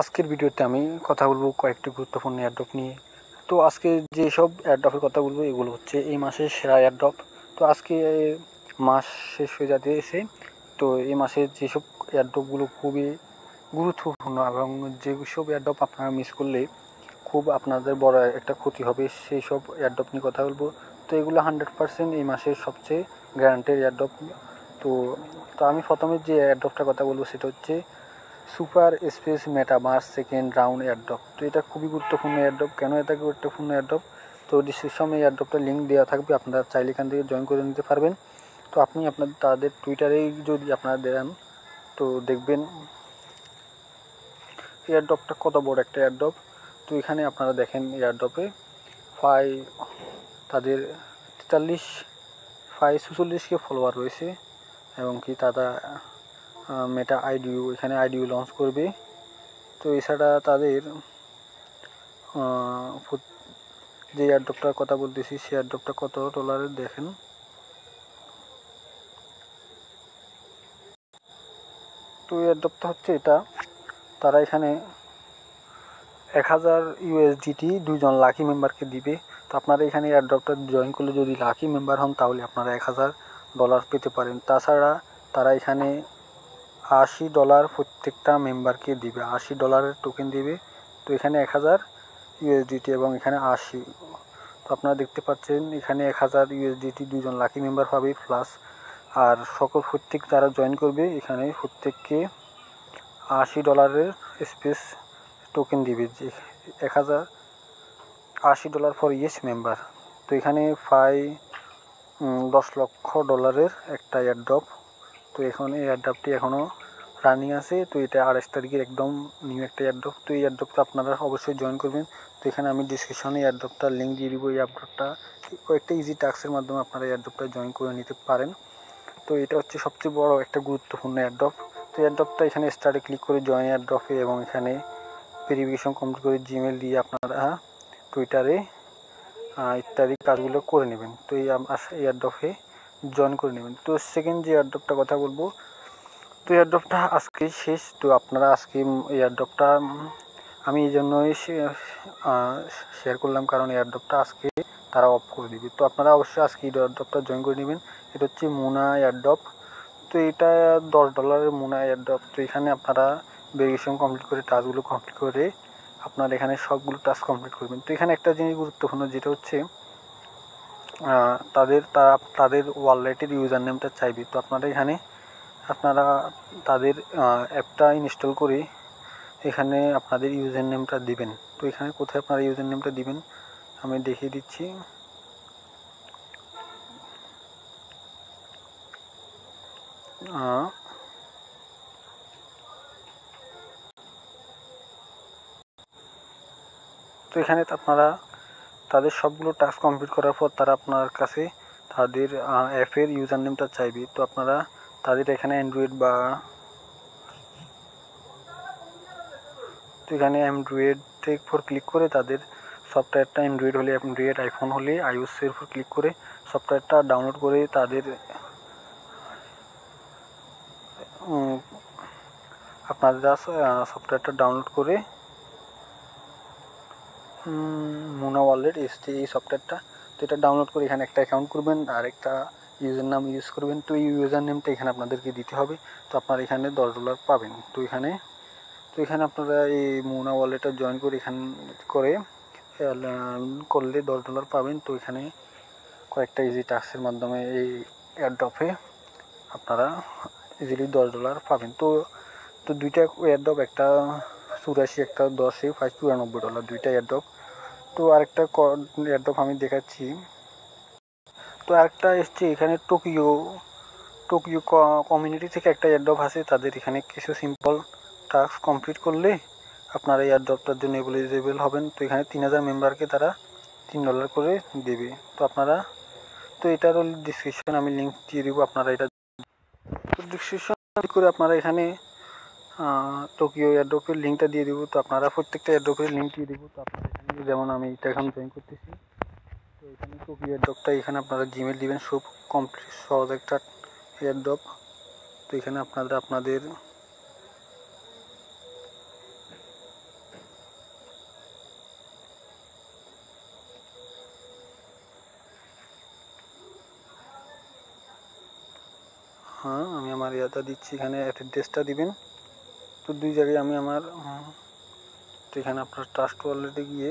আজকের ভিডিওতে আমি কথা বলব কয়েকটি গুরুত্বপূর্ণ এয়ারড্রপ নিয়ে। তো আজকে যেসব এয়ারড্রপের কথা বলব, এগুলো হচ্ছে এই মাসের সেরা এয়ারড্রপ তো আজকে মাস শেষ হয়ে যাতে এসে তো এই মাসের যেসব এয়ারড্রপগুলো খুবই গুরুত্বপূর্ণ এবং যেসব এয়ারড্রপ আপনারা মিস করলে খুব আপনাদের বড় একটা ক্ষতি হবে, সেই সব এয়ারড্রপ নিয়ে কথা বলব। তো এগুলো হান্ড্রেড পার্সেন্ট এই মাসের সবচেয়ে গ্যারান্টেড এয়ারড্রপ তো তো আমি প্রথমে যে এয়ারড্রপটার কথা বলব, সেটা হচ্ছে super space Metamars second round airdrop. তো এটা খুবই গুরুত্বপূর্ণ এয়ারড্রপ। কেন এটা গুরুত্বপূর্ণ এয়ারড্রপ? তো ডিসক্রিপশনে এয়ারড্রপটার লিঙ্ক দেওয়া থাকবে, আপনারা চাইলে এখান থেকে জয়েন করে নিতে পারবেন। তো আপনি আপনার, তাদের টুইটারেই যদি আপনারা দেন, তো দেখবেন এয়ারড্রপটা কত বড় একটা এয়ারড্রপ। তো এখানে আপনারা দেখেন এয়ারড্রপে ফাই তাদের তেতাল্লিশ ফাই সুচল্লিশকে ফলোয়ার রয়েছে এবং কি তারা মেটা আইডিও এখানে আইডিও লঞ্চ করবে। তো এছাড়া তাদের যে এয়ারড্রপটার কথা বলতেছি, সে এয়ারড্রপটা কত ডলারের দেখেন। তো এয়ারড্রপটা হচ্ছে এটা। তারা এখানে এক হাজার ইউএসডিটি দুজন লাকি মেম্বারকে দিবে। তো আপনারা এখানে এয়ারড্রপটা জয়েন করলে যদি লাকি মেম্বার হন, তাহলে আপনারা এক হাজার ডলার পেতে পারেন। তাছাড়া তারা এখানে আশি ডলার প্রত্যেকটা মেম্বারকে দিবে। আশি ডলারের টোকেন দিবে। তো এখানে এক হাজার ইউএসডিটি এবং এখানে আশি। তো আপনারা দেখতে পাচ্ছেন, এখানে এক হাজার ইউএসডিটি দুজন লাকি মেম্বার পাবে প্লাস আর সকল প্রত্যেক যারা জয়েন করবে, এখানে প্রত্যেককে আশি ডলারের স্পেস টোকেন দিবে। যে এক হাজার আশি ডলার ফর ইয়েস মেম্বার তো এখানে ফাই দশ লক্ষ ডলারের একটা এয়ারড্রপ তো এখন এই এয়ারড্রপটি এখনও রানিং আছে, তো এটা আড়াইশ তারিখের একদম নিউ একটা এয়ারড্রপ তো এই এয়ারড্রপটা আপনারা অবশ্যই জয়েন করবেন। তো এখানে আমি ডিসক্রিপশনে এয়ারড্রপটার লিঙ্ক দিয়ে দিব, এই এয়ারড্রপটা কয়েকটা ইজি টাস্কের মাধ্যমে আপনারা এয়ারড্রপটা জয়েন করে নিতে পারেন। তো এটা হচ্ছে সবচেয়ে বড় একটা গুরুত্বপূর্ণ এয়ারড্রপ তো এয়ারড্রপটা এখানে স্টার্টে ক্লিক করে জয়েন এয়ারড্রপে এবং এখানে ভেরিফিকেশন কমপ্লিট করে জিমেল দিয়ে আপনারা টুইটারে ইত্যাদি কাজগুলো করে নেবেন। তো এই এয়ারড্রপে জয়েন করে নেবেন। তো সেকেন্ড যে এয়ারড্রপটা কথা বলব তো এয়ারড্রপটা আজকে শেষ, তো আপনারা আজকে এয়ারড্রপটা আমি এই জন্যই শেয়ার করলাম, কারণ এয়ারড্রপটা আজকে তারা অফ করে দিবে। তো আপনারা অবশ্যই আজকে এয়ারড্রপটা জয়েন করে নেবেন। এটা হচ্ছে মোনা এয়ারড্রপ তো এটা দশ ডলারের মোনা এয়ারড্রপ তো এখানে আপনারা ভেরিফিকেশন কমপ্লিট করে টাস্কগুলো কমপ্লিট করে আপনারা এখানে সবগুলো টাস্ক কমপ্লিট করবেন। তো এখানে একটা জিনিস গুরুত্বপূর্ণ, যেটা হচ্ছে তাদের, তারা, তাদের ওয়ালেটের ইউজার নেমটা চাইবে। তো আপনারা এখানে আপনারা তাদের অ্যাপটা ইনস্টল করে এখানে আপনাদের ইউজার নেমটা দিবেন। তো এখানে কোথায় আপনারা ইউজার নেমটা দিবেন? আমি দেখিয়ে দিচ্ছি। তো এখানে আপনারা তাদের সবগুলো টাস্ক কমপ্লিট করার পর তারা আপনার কাছে তাদের অ্যাপের ইউজার নেমটা চাইবে। তো আপনারা তাদের এখানে অ্যান্ড্রয়েড বা তো এখানে অ্যান্ড্রয়েডের উপর ক্লিক করে তাদের সফটওয়্যারটা অ্যান্ড্রয়েড হলে অ্যান্ড্রয়েড আইফোন হলে আইওসের উপর ক্লিক করে সফটওয়্যারটা ডাউনলোড করে তাদের আপনারা সফটওয়্যারটা ডাউনলোড করে মোনা ওয়ালেট এসছে এই সফটওয়্যারটা তো এটা ডাউনলোড করে এখানে একটা অ্যাকাউন্ট করবেন আর একটা ইউজার নাম ইউজ করবেন। তো এই ইউজার নেমটা এখানে আপনাদেরকে দিতে হবে। তো আপনারা এখানে দশ ডলার পাবেন। তো এখানে তো এখানে আপনারা এই মোনা ওয়ালেটটা জয়েন করে এখান করে করলে দশ ডলার পাবেন। তো এখানে কয়েকটা ইজি টাস্কের মাধ্যমে এই এয়ারড্রপে আপনারা ইজিলি দশ ডলার পাবেন। তো তো দুইটা এয়ারড্রপ একটা চুরাশি, একটা দশে ফাইভ চুরানব্বই ডলার দুইটা এয়ারড্রপ তো আরেকটা এয়ারড্রপ আমি দেখাচ্ছি। তো একটা এসছে এখানে টোকিও টোকিও কমিউনিটি থেকে একটা এয়ারড্রপ আছে তাদের এখানে কিছু সিম্পল টাস্ক কমপ্লিট করলে আপনারা এয়ারড্রপটার জন্য এলিজিবল হবেন। তো এখানে তিন হাজার মেম্বারকে তারা তিন ডলার করে দেবে। তো আপনারা, তো এটার ডিসক্রিপশন আমি লিঙ্ক দিয়ে দেবো, আপনারা এটা ডিসক্রিপশন করে আপনারা এখানে টোকিও এয়ারড্রপের লিঙ্কটা দিয়ে দেবো। তো আপনারা প্রত্যেকটা এয়ারড্রপের লিঙ্ক দিয়ে দেবো। তো আপনারা যেমন আমি এটা এখন জয়েন করতেছি। এখানে সুপ এয়ারড্রপটা এখানে আপনারা জিমেল দিবেন সব কমপ্লিট সহজ একটা এয়ারড্রপ তো এখানে আপনারা আপনাদের হ্যাঁ আমি আমার ইয়াটা দিচ্ছি, এখানে অ্যাড্রেসটা দিবেন। তো দুই জায়গায় আমি আমার তো এখানে আপনার ট্রাস্ট ওয়ালেটে গিয়ে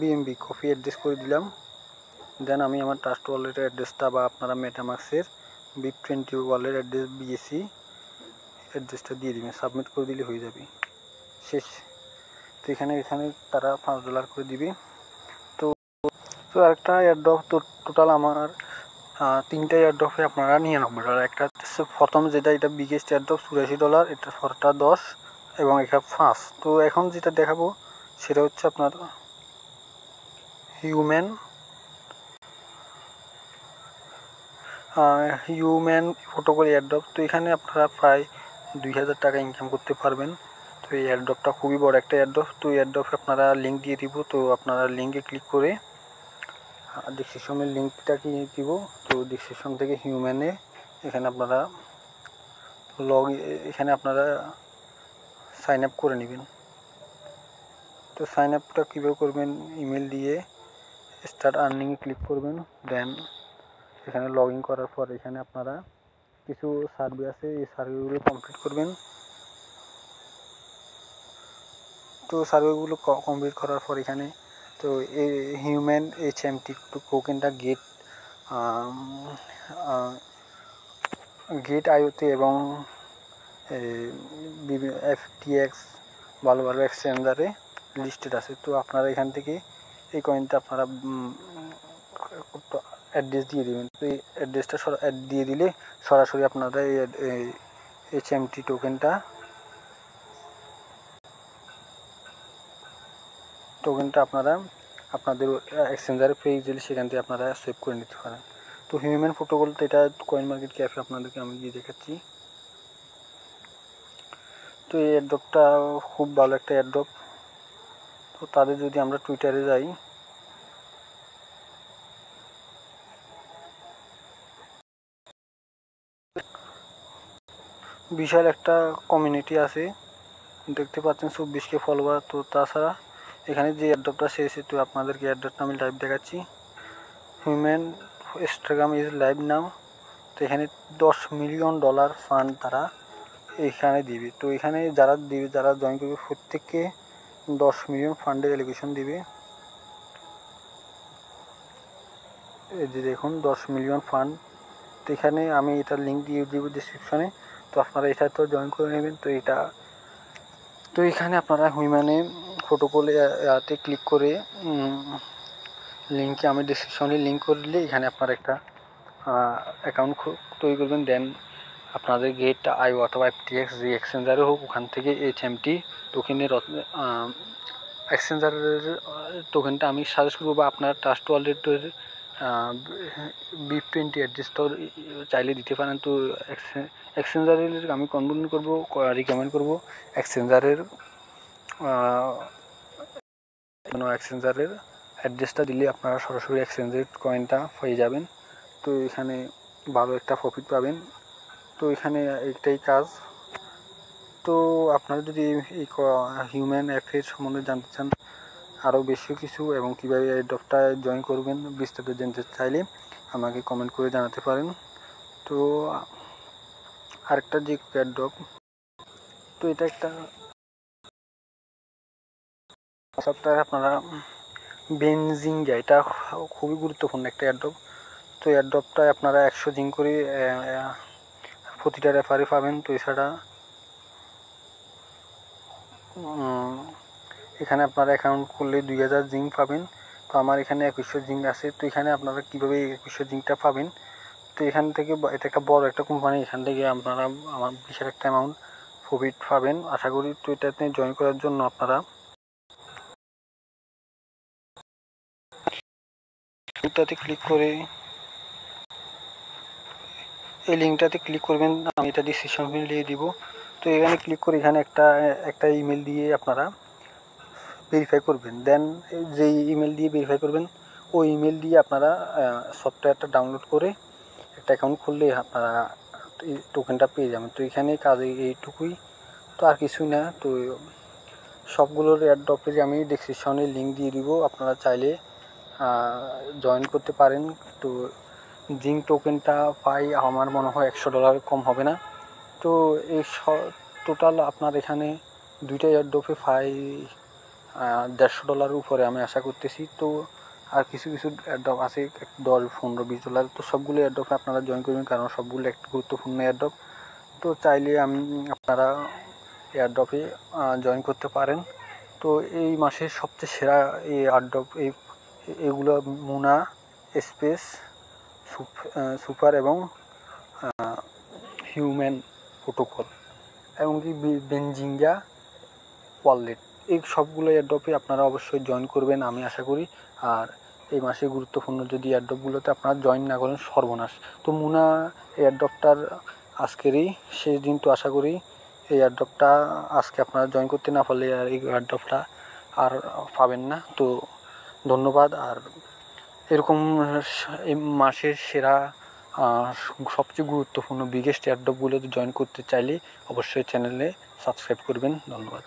বিএমবি কপি অ্যাড্রেস করে দিলাম। দেন আমি আমার ট্রাস্ট ওয়ালেটের অ্যাড্রেসটা বা আপনারা মেটামাক্সের BEP twenty wallet address BSC অ্যাড্রেসটা দিয়ে দিবেন। সাবমিট করে দিলে হয়ে যাবে। শেষ। তো এখানে এখানে তারা পাঁচ ডলার করে দিবে। তো তো আরেকটা এয়ারড্রপ তো টোটাল আমার তিনটা এয়ারড্রপে আপনারা নিরানব্বই ডলার একটা হচ্ছে প্রথম যেটা, এটা বিগেস্ট এয়ারড্রপ চুরাশি ডলার এটা ফরটা দশ এবং এটা পাঁচ। তো এখন যেটা দেখাবো, সেটা হচ্ছে আপনার হিউম্যান হিউম্যান ফটোকল এয়ারড্রপ তো এখানে আপনারা প্রায় দুই হাজার টাকা ইনকাম করতে পারবেন। তো এই এয়ারড্রপটা খুবই বড় একটা এয়ারড্রপ তো এয়ারড্রপে আপনারা লিঙ্ক দিয়ে দিব, তো আপনারা লিঙ্কে ক্লিক করে ডিসক্রিপশনের লিঙ্কটা কি দিব, তো ডিসক্রিপশন থেকে হিউম্যানে এখানে আপনারা লগ এখানে আপনারা সাইন আপ করে নেবেন। তো সাইন আপটা কীভাবে করবেন? ইমেল দিয়ে স্টার্ট আর্নিংয়ে ক্লিক করবেন দেন এখানে লগ ইন করার পর এখানে আপনারা কিছু সার্ভে আছে, এই সার্ভেগুলো কমপ্লিট করবেন। তো সার্ভেগুলো কমপ্লিট করার পর এখানে তো এই হিউম্যান এইচ এম টি টোকেনটা গেট গেট আইওতে এবং এফ এক্স ভালো ভালো এক্সচেঞ্জারে লিস্টেড আছে। তো আপনারা এখান থেকে এই কয়েনটা আপনারা অ্যাড্রেস দিয়ে দেবেন। তো এই অ্যাড্রেসটা অ্যাড দিয়ে দিলে সরাসরি আপনারা এই এইচ এম টি টোকেনটা টোকেনটা আপনারা আপনাদের এক্সচেঞ্জারে পেয়ে গেলে সেখান থেকে আপনারা সেভ করে নিতে পারেন। তো হিউম্যান প্রোটোকল তো এটা কয়েন মার্কেট ক্যাফে আপনাদেরকে আমি গিয়ে দেখাচ্ছি। তো এই অ্যাড্রপটা খুব ভালো একটা অ্যাড্রপ তো তাদের যদি আমরা টুইটারে যাই, বিশাল একটা কমিউনিটি আছে। দেখতে পাচ্ছেন চব্বিশকে ফলোয়ার তো তাছাড়া এখানে যে অ্যাড্রপটা শেষ তো আপনাদেরকে অ্যাড্রপটা আমি লাইভ দেখাচ্ছি। Human Instagram is live now তো এখানে দশ মিলিয়ন ডলার ফান্ড তারা এখানে দিবে। তো এখানে যারা দিবে, যারা জয়েন করবে প্রত্যেককে দশ মিলিয়ন ফান্ডের এলিগেশন দিবে। এই যে দেখুন, দশ মিলিয়ন ফান্ড। তো এখানে আমি এটার লিঙ্ক দিয়ে দিব ডিসক্রিপশনে তো আপনারা এটা তো জয়েন করে নেবেন, তো এটা তো এখানে আপনারা হুইম্যানে প্রোটোকলে ইয়াতে ক্লিক করে লিঙ্কে আমি ডিসক্রিপশনে লিঙ্ক করলে এখানে আপনার একটা অ্যাকাউন্ট তৈরি করবেন। দেন আপনাদের গেট আই অথবা এফটিএক্স যে এক্সচেঞ্জারে হোক, ওখান থেকে এইচ এমটি টোকেনের এক্সচেঞ্জারের টোকেনটা আমি সাজেস্ট করব বা আপনার ট্রাস্ট ওয়ালেটের বি টোয়েন্টি অ্যাড্রেসটাও চাইলে দিতে পারেন। তো এক্সচেঞ্জারের আমি কনভিন করব রিকমেন্ড করব। এক্সচেঞ্জারের কোনো এক্সচেঞ্জারের অ্যাড্রেসটা দিলে আপনারা সরাসরি এক্সচেঞ্জের কয়েনটা পেয়ে যাবেন। তো এখানে ভালো একটা প্রফিট পাবেন। তো এখানে একটাই কাজ তো আপনারা যদি এই হিউম্যান অ্যাফের সম্বন্ধে জানতে চান, আরও বেশি কিছু এবং কীভাবে এই ডপটা জয়েন করবেন, বিস্তারিত জানতে চাইলে আমাকে কমেন্ট করে জানাতে পারেন। তো, আরেকটা যে ক্যাট ডপ তো এটা একটা সপ্তাহে আপনারা বেনজিং বেনজিঙ্গা এটা খুবই গুরুত্বপূর্ণ একটা অ্যাড্রপ তো অ্যাড্রপটায় আপনারা একশো জিং করে প্রতিটা রেফারে পাবেন। তো এছাড়া এখানে আপনারা অ্যাকাউন্ট করলে দুই হাজার জিং পাবেন। তো আমার এখানে একুশশো জিং আছে। তো এখানে আপনারা কীভাবে একুশশো জিংটা পাবেন? তো এখান থেকে এটা একটা বড় একটা কোম্পানি এখান থেকে আপনারা আমার বিশাল একটা অ্যামাউন্ট প্রফিট পাবেন। আশা করি তো এটাতে জয়েন করার জন্য আপনারা। লিঙ্কটাতে ক্লিক করে এই লিঙ্কটাতে ক্লিক করবেন, আমি এটা ডিসক্রিপশন দিয়ে দিব। তো এখানে ক্লিক করে এখানে একটা একটা ইমেল দিয়ে আপনারা ভেরিফাই করবেন। দেন যেই ইমেল দিয়ে ভেরিফাই করবেন, ওই ইমেল দিয়ে আপনারা সফটওয়্যারটা ডাউনলোড করে একটা অ্যাকাউন্ট খুললে আপনারা টোকেনটা পেয়ে যাবেন। তো এখানে কাজ এইটুকুই। তো আর কিছুই না। তো সবগুলোর অ্যাড্রপের আমি ডিসক্রিপশনে লিঙ্ক দিয়ে দিব। আপনারা চাইলে জয়েন করতে পারেন। তো জিঙ্ক টোকেনটা পাই। আমার মনে হয় একশো ডলার কম হবে না। তো এই টোটাল আপনার এখানে দুইটা এয়ারড্রপে পাই দেড়শো ডলারের উপরে আমি আশা করতেছি। তো আর কিছু কিছু এয়ারড্রপ আছে দশ, পনেরো, বিশ ডলার তো সবগুলো এয়ারড্রপে আপনারা জয়েন করবেন, কারণ সবগুলো একটি গুরুত্বপূর্ণ এয়ারড্রপ তো চাইলে আমি, আপনারা এয়ারড্রপে জয়েন করতে পারেন। তো এই মাসের সবচেয়ে সেরা এই এয়ারড্রপ এই, এগুলো মুনা, স্পেস সুপার এবং হিউম্যান প্রোটোকল এমনকি বেঞ্জিঙ্গা ওয়ালেট। এই সবগুলো এয়ারড্রপে আপনারা অবশ্যই জয়েন করবেন, আমি আশা করি। আর এই মাসে গুরুত্বপূর্ণ যদি এয়ারড্রপগুলোতে আপনারা জয়েন না করেন, সর্বনাশ। তো মুনা এয়ারড্রপটার আজকেরই শেষ দিন, তো আশা করি এই এয়ারড্রপটা আজকে আপনারা জয়েন করতে না পারলে আর এই এয়ারড্রপটা আর পাবেন না। তো ধন্যবাদ, আর এরকম মাসের সেরা সবচেয়ে গুরুত্বপূর্ণ বিগেস্ট এয়ারড্রপগুলোতে জয়েন করতে চাইলে অবশ্যই চ্যানেলে সাবস্ক্রাইব করবেন। ধন্যবাদ।